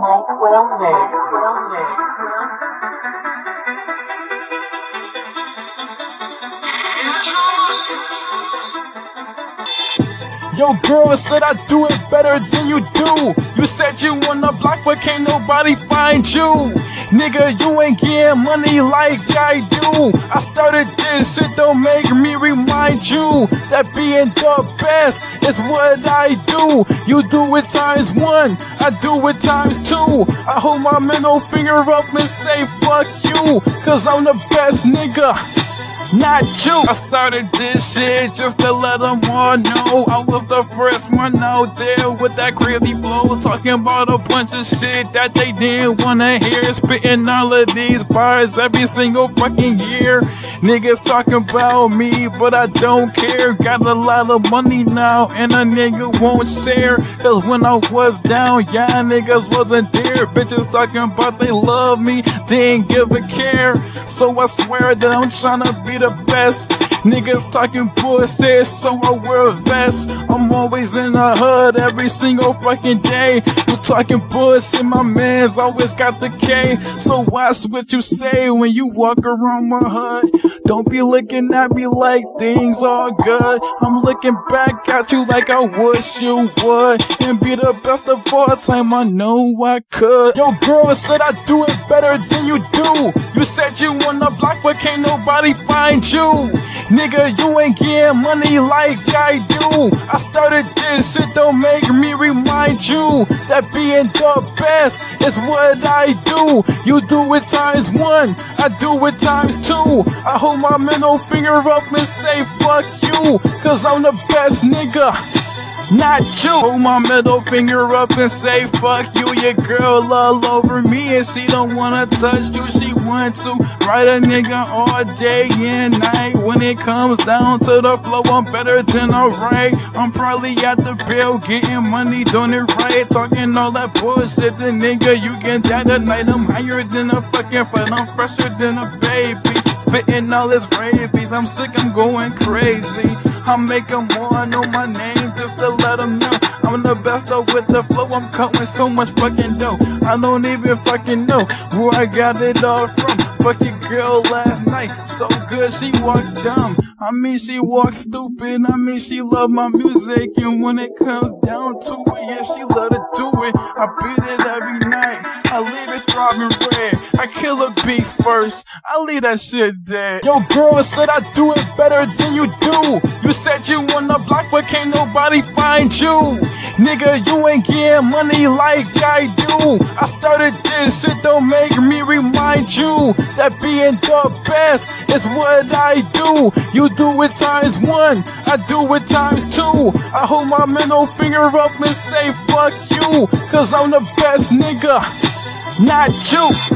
Mike Wellman nghề Yo, girl said I do it better than you do. You said you on the block, but can't nobody find you. Nigga, you ain't getting money like I do. I started this shit, don't make me remind you that being the best is what I do. You do it times one, I do it times two. I hold my middle finger up and say fuck you, cause I'm the best nigga not you. I started this shit just to let them all know I was the first one out there with that crazy flow, talking about a bunch of shit that they didn't wanna hear. Spitting all of these bars every single fucking year. Niggas talking about me, but I don't care. Got a lot of money now, and a nigga won't share. Cause when I was down, y'all niggas wasn't there. Bitches talking about they love me, didn't give a care. So I swear that I'm trying to be the best. Niggas talking bullshit, so I wear a vest. I'm always in the hood every single fucking day. You talking bullshit, my man's always got the K. So watch what you say when you walk around my hood. Don't be looking at me like things are good. I'm looking back at you like I wish you would. And be the best of all time, I know I could. Yo, girl said I do it better than you do. You said you can't nobody find you. Nigga, you ain't getting money like I do. I started this shit, don't make me remind you that being the best is what I do. You do it times one, I do it times two. I hold my middle finger up and say fuck you, cause I'm the best nigga not you. Hold my middle finger up and say fuck you. Your girl all over me and she don't wanna touch you. She want to ride a nigga all day and night. When it comes down to the flow, I'm better than a right. I'm probably at the bill getting money, doing it right. Talking all that bullshit, the nigga you can die tonight. I'm higher than a fucking fun. I'm fresher than a baby. Spitting all this rabies. I'm sick, I'm going crazy. I'm making more, I know my name just to let them know. I'm the best though with the flow, I'm cutting so much fucking dough. I don't even fucking know where I got it all from. Fuck your girl last night, so good she walked dumb. I mean she walked stupid, I mean she love my music. And when it comes down to it, yeah she love to do it. I beat it every night, I leave it throbbing red. I kill a beat first, I leave that shit dead. Yo girl said I do it better than you do. You said you on the block, but can't nobody find you. Nigga, you ain't getting money like I do. I started this shit, don't make me remind you that being the best is what I do. You do it times one, I do it times two. I hold my middle finger up and say fuck you, cause I'm the best nigga, not you.